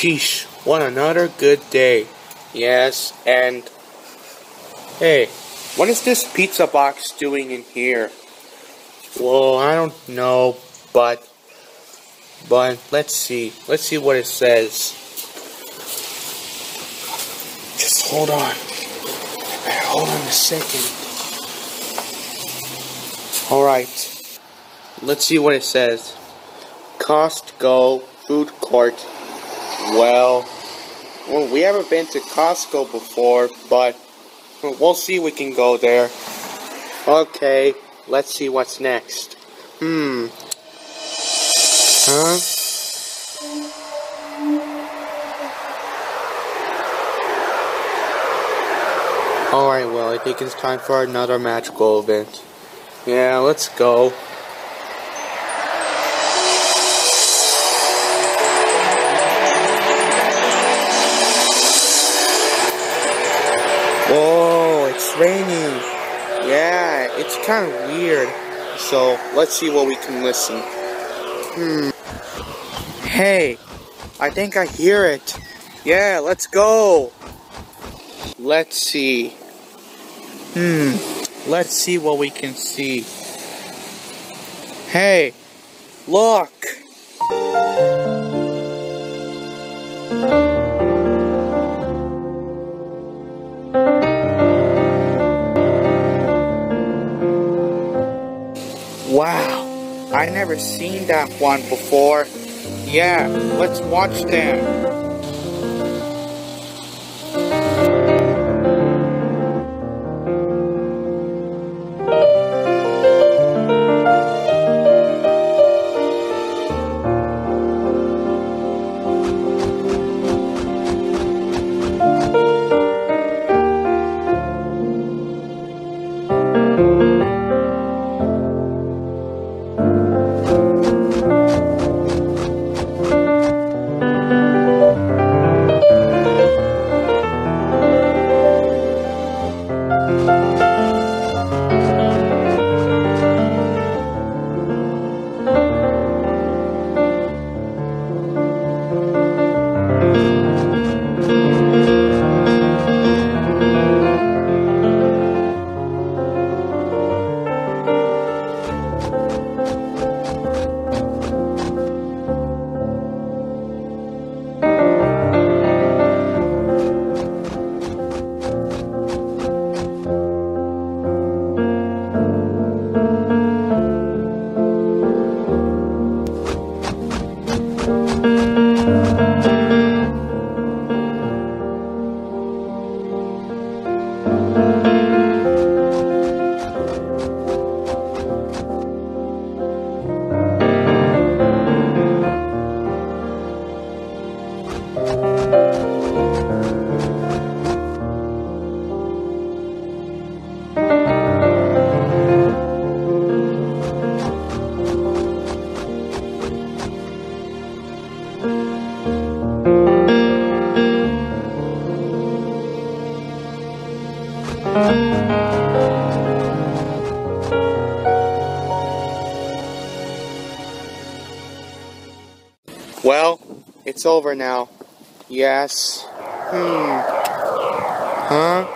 Sheesh, what another good day. Yes, and hey, what is this pizza box doing in here? Well, I don't know, but but let's see. Let's see what it says. Just hold on. Hold on a second. Alright. Let's see what it says. Costco food court. Well, well, we haven't been to Costco before, but we'll see if we can go there. Okay, let's see what's next. Hmm. Huh? Alright, well, I think it's time for another magical event. Yeah, let's go. Whoa, it's raining. Yeah, it's kind of weird. So, let's see what we can listen. Hmm. Hey, I think I hear it. Yeah, let's go. Let's see. Hmm. Let's see what we can see. Hey, look. I never seen that one before. Yeah, let's watch them. Well, it's over now. Yes. Hmm. Huh?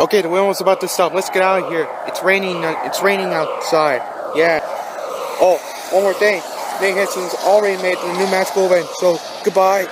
Okay, the wind was about to stop. Let's get out of here. It's raining. uh, It's raining outside. Yeah. Oh, one more thing. Nate Henson's already made the new magical event. So goodbye.